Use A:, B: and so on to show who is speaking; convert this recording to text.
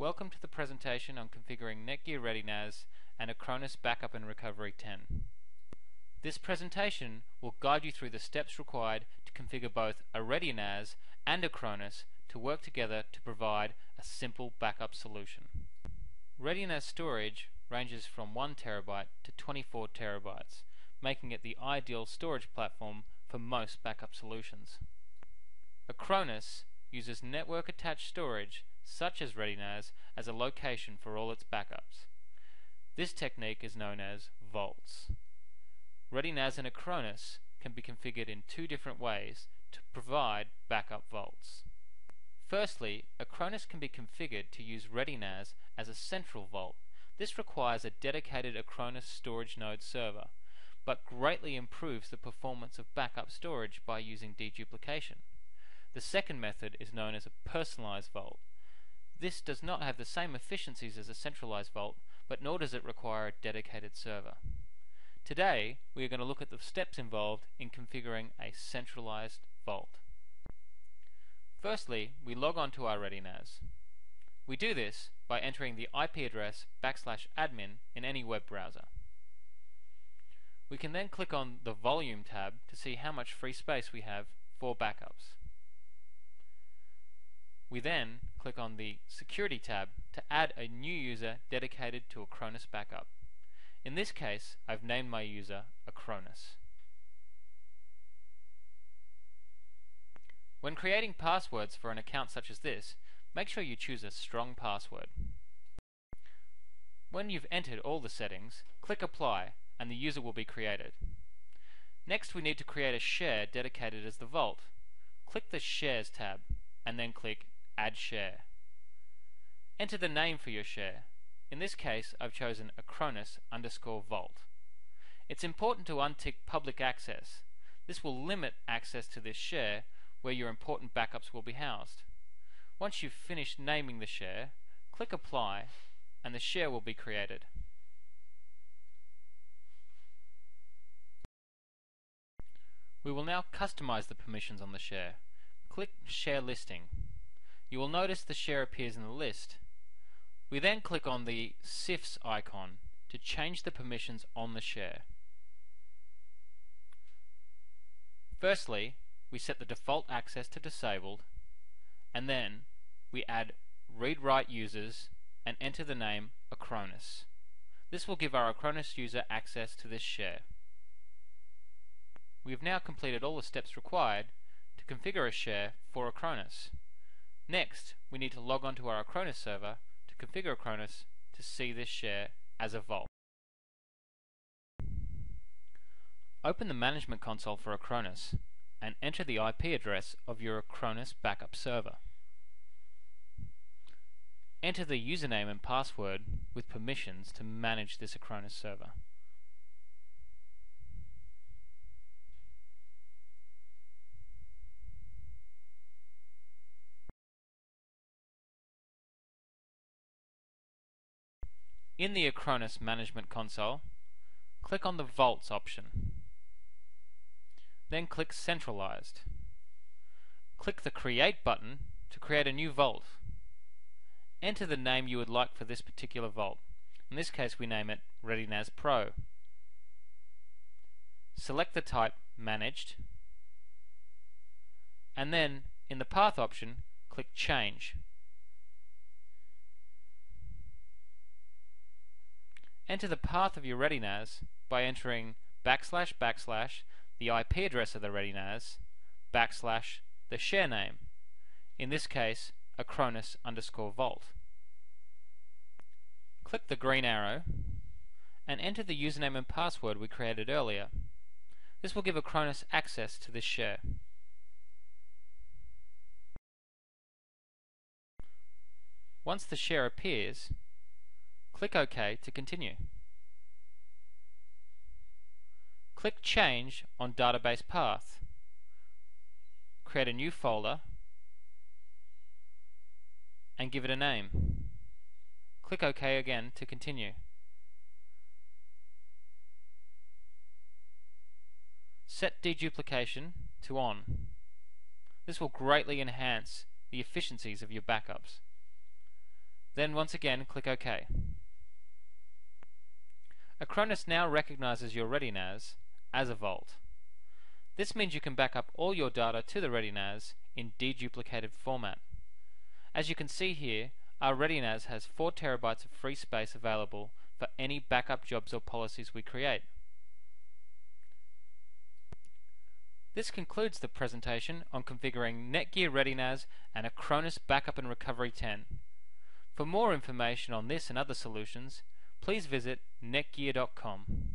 A: Welcome to the presentation on configuring Netgear ReadyNAS and Acronis Backup and Recovery 10. This presentation will guide you through the steps required to configure both a ReadyNAS and Acronis to work together to provide a simple backup solution. ReadyNAS storage ranges from 1 terabyte to 24 terabytes, making it the ideal storage platform for most backup solutions. Acronis uses network attached storage such as ReadyNAS as a location for all its backups. This technique is known as vaults. ReadyNAS and Acronis can be configured in two different ways to provide backup vaults. Firstly, Acronis can be configured to use ReadyNAS as a central vault. This requires a dedicated Acronis storage node server, but greatly improves the performance of backup storage by using deduplication. The second method is known as a personalized vault. This does not have the same efficiencies as a centralized vault, but nor does it require a dedicated server. Today, we are going to look at the steps involved in configuring a centralized vault. Firstly, we log on to our ReadyNAS. We do this by entering the IP address backslash admin in any web browser. We can then click on the Volume tab to see how much free space we have for backups. We then click on the Security tab to add a new user dedicated to Acronis Backup. In this case, I've named my user Acronis. When creating passwords for an account such as this, make sure you choose a strong password. When you've entered all the settings, click Apply and the user will be created. Next we need to create a share dedicated as the vault. Click the Shares tab and then click Add Share. Enter the name for your share. In this case I've chosen Acronis underscore vault. It's important to untick public access. This will limit access to this share where your important backups will be housed. Once you've finished naming the share, click Apply and the share will be created. We will now customize the permissions on the share. Click Share Listing. You will notice the share appears in the list. We then click on the CIFS icon to change the permissions on the share. Firstly, we set the default access to disabled, and then we add read-write users and enter the name Acronis. This will give our Acronis user access to this share. We have now completed all the steps required to configure a share for Acronis. Next, we need to log on to our Acronis server to configure Acronis to see this share as a vault. Open the management console for Acronis and enter the IP address of your Acronis backup server. Enter the username and password with permissions to manage this Acronis server. In the Acronis Management Console, click on the Vaults option. Then click Centralized. Click the Create button to create a new vault. Enter the name you would like for this particular vault. In this case we name it ReadyNAS Pro. Select the type Managed and then in the Path option click Change. Enter the path of your ReadyNAS by entering backslash backslash the IP address of the ReadyNAS backslash the share name, in this case Acronis underscore vault. Click the green arrow and enter the username and password we created earlier. This will give Acronis access to this share. Once the share appears, Click OK to continue. Click Change on Database Path. Create a new folder and give it a name. Click OK again to continue. Set deduplication to on. This will greatly enhance the efficiencies of your backups. Then once again click OK. Acronis now recognizes your ReadyNAS as a vault. This means you can back up all your data to the ReadyNAS in deduplicated format. As you can see here, our ReadyNAS has 4 terabytes of free space available for any backup jobs or policies we create. This concludes the presentation on configuring Netgear ReadyNAS and Acronis Backup and Recovery 10. For more information on this and other solutions, please visit netgear.com.